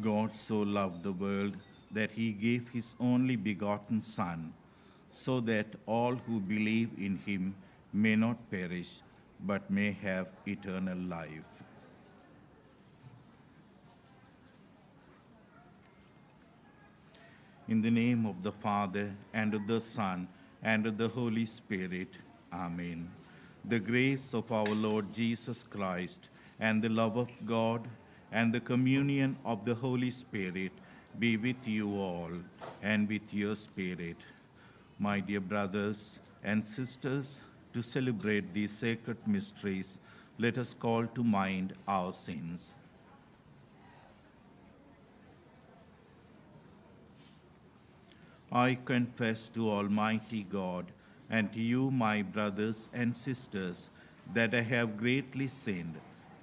God so loved the world that he gave his only begotten Son, so that all who believe in him may not perish, but may have eternal life. In the name of the Father, and of the Son, and of the Holy Spirit. Amen. The grace of our Lord Jesus Christ, and the love of God, and the communion of the Holy Spirit be with you all, and with your spirit. My dear brothers and sisters, to celebrate these sacred mysteries, let us call to mind our sins. I confess to Almighty God and to you, my brothers and sisters, that I have greatly sinned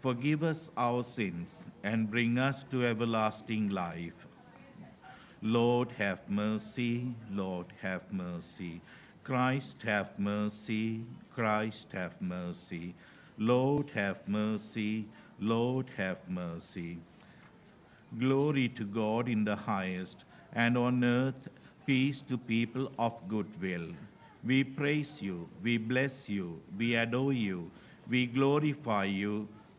forgive us our sins, and bring us to everlasting life. Lord, have mercy, Lord, have mercy. Christ, have mercy, Christ, have mercy. Lord, have mercy, Lord, have mercy. Glory to God in the highest, and on earth peace to people of good will. We praise you, we bless you, we adore you, we glorify you,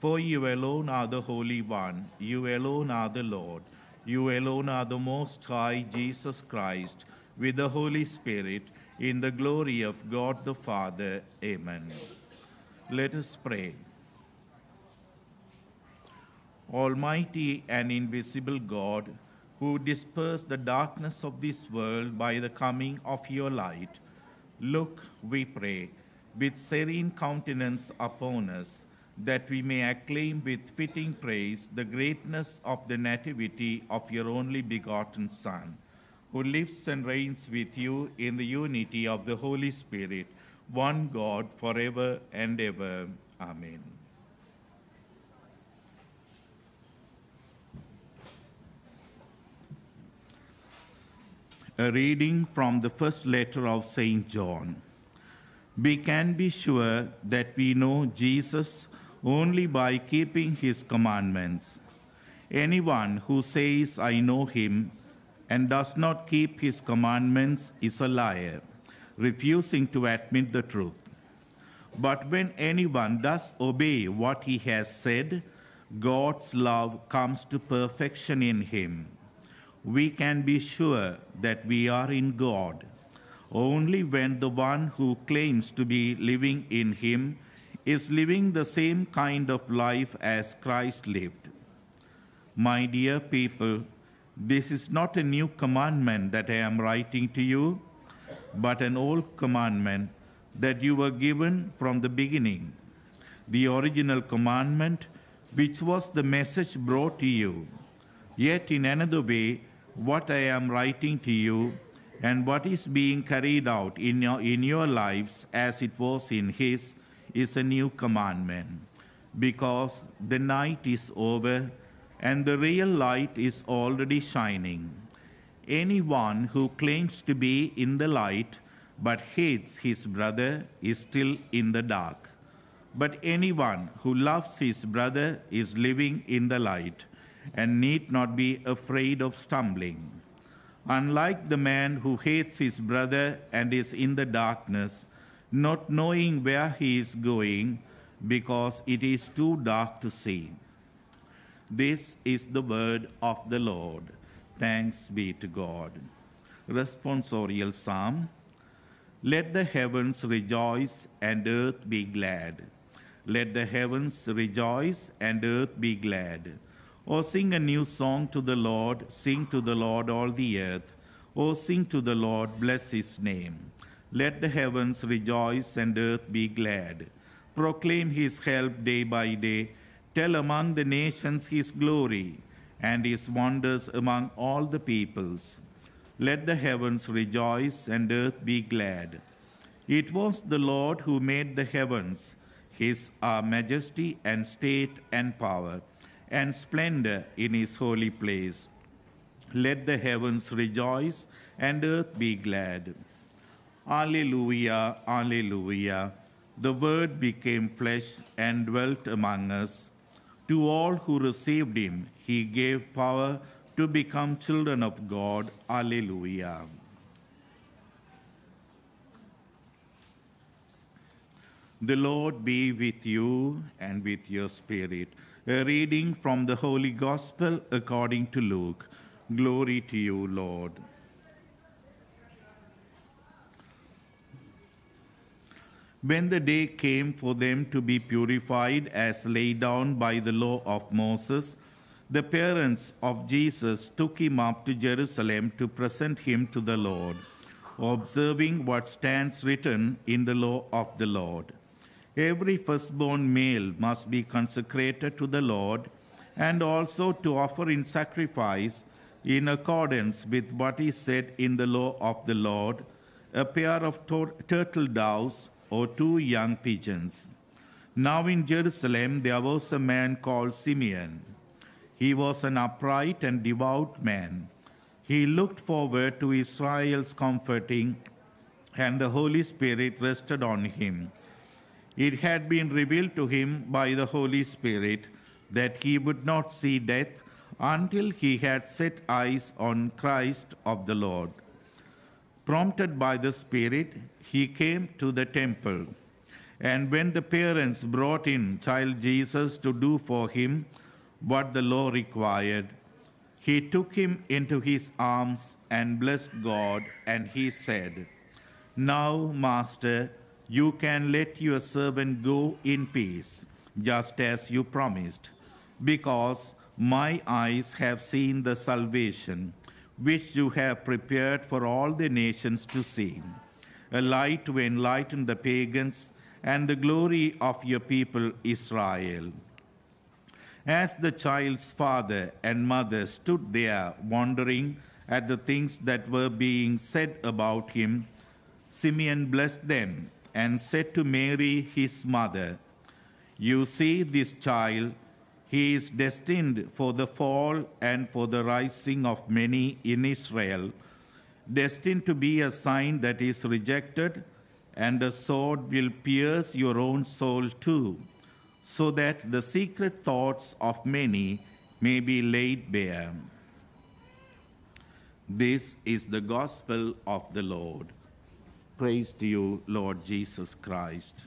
For you alone are the Holy One, you alone are the Lord, you alone are the Most High, Jesus Christ, with the Holy Spirit, in the glory of God the Father. Amen. Let us pray. Almighty and invisible God, who disperse the darkness of this world by the coming of your light, look, we pray, with serene countenance upon us, that we may acclaim with fitting praise the greatness of the nativity of your only begotten Son, who lives and reigns with you in the unity of the Holy Spirit, one God, forever and ever. Amen. A reading from the first letter of St. John. We can be sure that we know Jesus only by keeping his commandments. Anyone who says, I know him, and does not keep his commandments is a liar, refusing to admit the truth. But when anyone does obey what he has said, God's love comes to perfection in him we can be sure that we are in God only when the one who claims to be living in Him is living the same kind of life as Christ lived. My dear people, this is not a new commandment that I am writing to you, but an old commandment that you were given from the beginning. The original commandment, which was the message brought to you. Yet in another way, what I am writing to you and what is being carried out in your, in your lives as it was in his is a new commandment. Because the night is over and the real light is already shining. Anyone who claims to be in the light but hates his brother is still in the dark. But anyone who loves his brother is living in the light and need not be afraid of stumbling. Unlike the man who hates his brother and is in the darkness, not knowing where he is going because it is too dark to see. This is the word of the Lord. Thanks be to God. Responsorial Psalm Let the heavens rejoice and earth be glad. Let the heavens rejoice and earth be glad. O sing a new song to the Lord, sing to the Lord all the earth. O sing to the Lord, bless his name. Let the heavens rejoice and earth be glad. Proclaim his help day by day. Tell among the nations his glory and his wonders among all the peoples. Let the heavens rejoice and earth be glad. It was the Lord who made the heavens. His are majesty and state and power and splendor in his holy place. Let the heavens rejoice and earth be glad. Alleluia, Alleluia. The Word became flesh and dwelt among us. To all who received him, he gave power to become children of God. Alleluia. The Lord be with you and with your spirit. A reading from the Holy Gospel according to Luke. Glory to you, Lord. When the day came for them to be purified as laid down by the law of Moses, the parents of Jesus took him up to Jerusalem to present him to the Lord, observing what stands written in the law of the Lord. Every firstborn male must be consecrated to the Lord, and also to offer in sacrifice, in accordance with what is said in the law of the Lord, a pair of tur- turtle doves or two young pigeons. Now in Jerusalem there was a man called Simeon. He was an upright and devout man. He looked forward to Israel's comforting, and the Holy Spirit rested on him. It had been revealed to him by the Holy Spirit that he would not see death until he had set eyes on Christ of the Lord. Prompted by the Spirit, he came to the temple. And when the parents brought in child Jesus to do for him what the law required, he took him into his arms and blessed God, and he said, Now, Master, you can let your servant go in peace, just as you promised, because my eyes have seen the salvation which you have prepared for all the nations to see, a light to enlighten the pagans and the glory of your people Israel. As the child's father and mother stood there wondering at the things that were being said about him, Simeon blessed them and said to Mary, his mother, You see this child, he is destined for the fall and for the rising of many in Israel, destined to be a sign that is rejected, and a sword will pierce your own soul too, so that the secret thoughts of many may be laid bare. This is the gospel of the Lord. Praise to you, Lord Jesus Christ.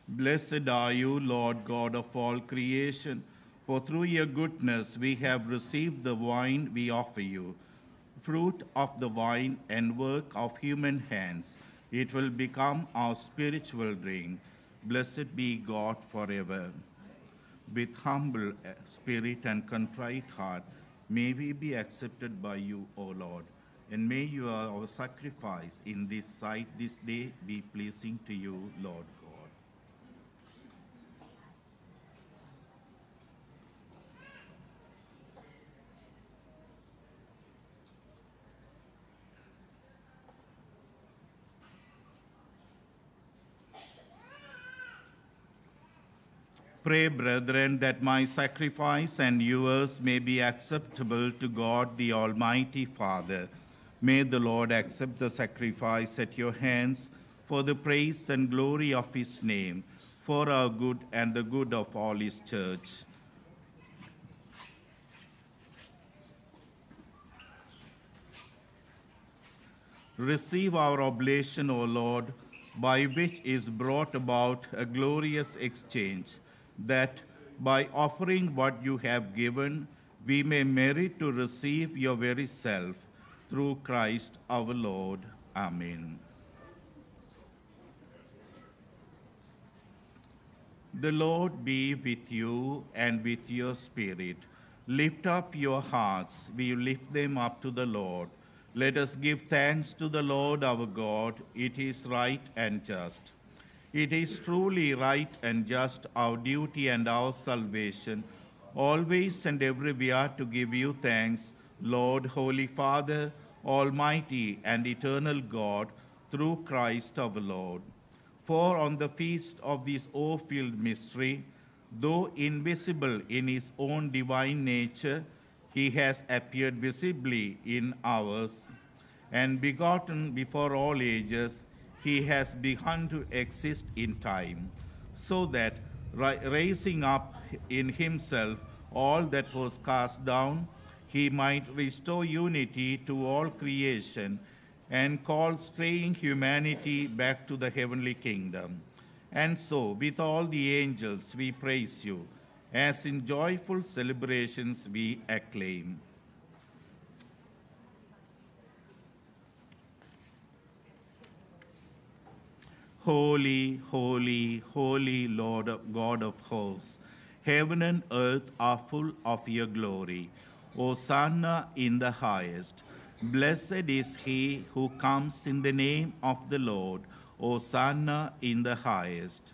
Blessed are you, Lord God of all creation, for through your goodness we have received the wine we offer you, fruit of the vine and work of human hands. It will become our spiritual drink. Blessed be God forever. With humble uh, spirit and contrite heart, may we be accepted by you, O Lord. And may your our sacrifice in this sight this day be pleasing to you, Lord God. Pray, brethren, that my sacrifice and yours may be acceptable to God the Almighty Father. May the Lord accept the sacrifice at your hands for the praise and glory of his name, for our good and the good of all his church. Receive our oblation, O Lord, by which is brought about a glorious exchange, that by offering what you have given, we may merit to receive your very self through Christ our Lord. Amen. The Lord be with you and with your spirit. Lift up your hearts. We lift them up to the Lord. Let us give thanks to the Lord our God. It is right and just. It is truly right and just, our duty and our salvation, always and everywhere to give you thanks, Lord, Holy Father, Almighty and eternal God, through Christ our Lord. For on the feast of this awe-filled mystery, though invisible in his own divine nature, he has appeared visibly in ours, and begotten before all ages, he has begun to exist in time, so that raising up in himself all that was cast down, he might restore unity to all creation and call straying humanity back to the heavenly kingdom. And so, with all the angels, we praise you, as in joyful celebrations we acclaim. Holy, holy, holy Lord of God of hosts, heaven and earth are full of your glory. Hosanna in the highest. Blessed is he who comes in the name of the Lord. Hosanna in the highest.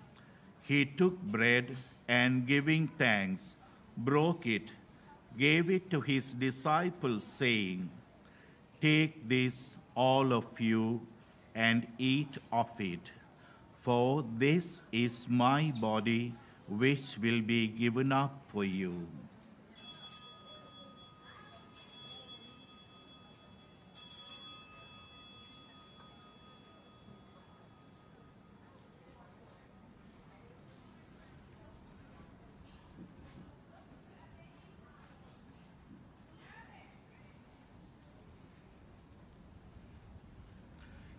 he took bread and giving thanks, broke it, gave it to his disciples, saying, Take this, all of you, and eat of it, for this is my body, which will be given up for you.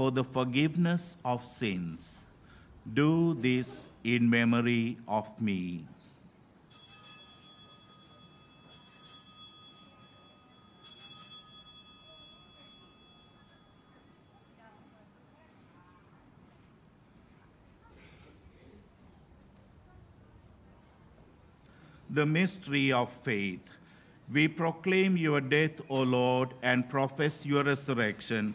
for the forgiveness of sins. Do this in memory of me. the mystery of faith. We proclaim your death, O Lord, and profess your resurrection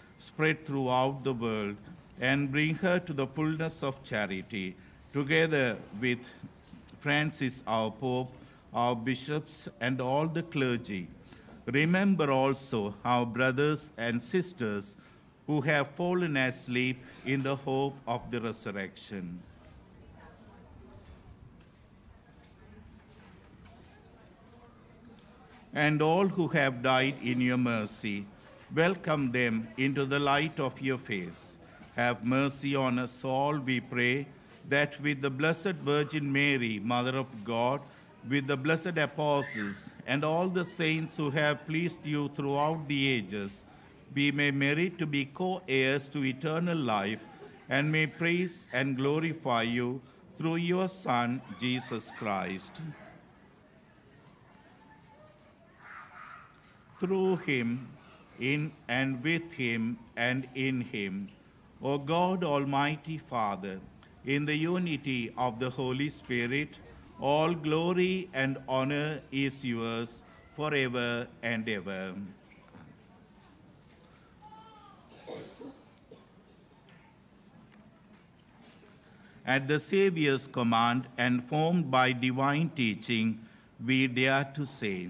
spread throughout the world and bring her to the fullness of charity, together with Francis, our Pope, our bishops, and all the clergy. Remember also our brothers and sisters who have fallen asleep in the hope of the resurrection. and all who have died in your mercy. Welcome them into the light of your face. Have mercy on us all, we pray, that with the Blessed Virgin Mary, Mother of God, with the blessed apostles, and all the saints who have pleased you throughout the ages, we may merit to be co heirs to eternal life, and may praise and glorify you through your Son, Jesus Christ. through him, in and with him, and in him. O God, Almighty Father, in the unity of the Holy Spirit, all glory and honor is yours forever and ever. At the Saviour's command and formed by divine teaching, we dare to say,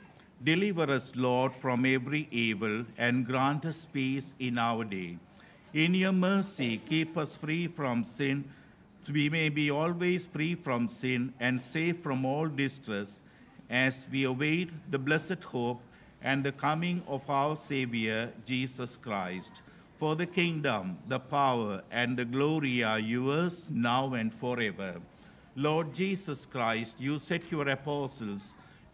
Deliver us, Lord, from every evil, and grant us peace in our day. In your mercy, keep us free from sin, so we may be always free from sin and safe from all distress, as we await the blessed hope and the coming of our Savior, Jesus Christ. For the kingdom, the power, and the glory are yours now and forever. Lord Jesus Christ, you to your apostles,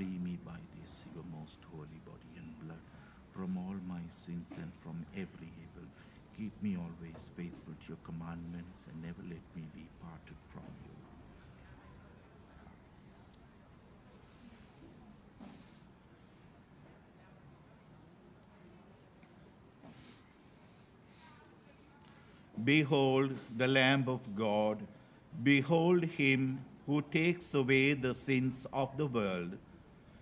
Free me by this, your most holy body and blood, from all my sins and from every evil. Keep me always faithful to your commandments and never let me be parted from you. Behold the Lamb of God. Behold him who takes away the sins of the world.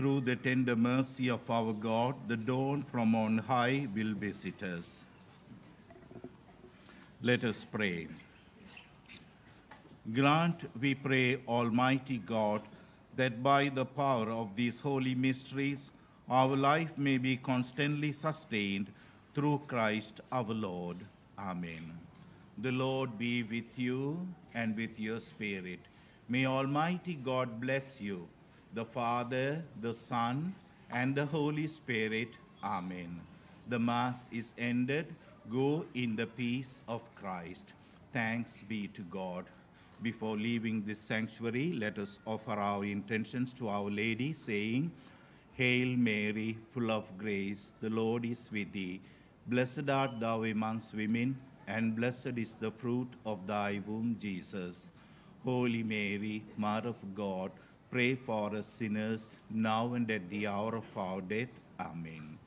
Through the tender mercy of our God, the dawn from on high will visit us. Let us pray. Grant, we pray, Almighty God, that by the power of these holy mysteries, our life may be constantly sustained through Christ our Lord. Amen. The Lord be with you and with your spirit. May Almighty God bless you, the Father, the Son, and the Holy Spirit. Amen. The Mass is ended. Go in the peace of Christ. Thanks be to God. Before leaving this sanctuary, let us offer our intentions to Our Lady, saying, Hail Mary, full of grace, the Lord is with thee. Blessed art thou amongst women, and blessed is the fruit of thy womb, Jesus. Holy Mary, Mother of God, pray for us sinners, now and at the hour of our death. Amen.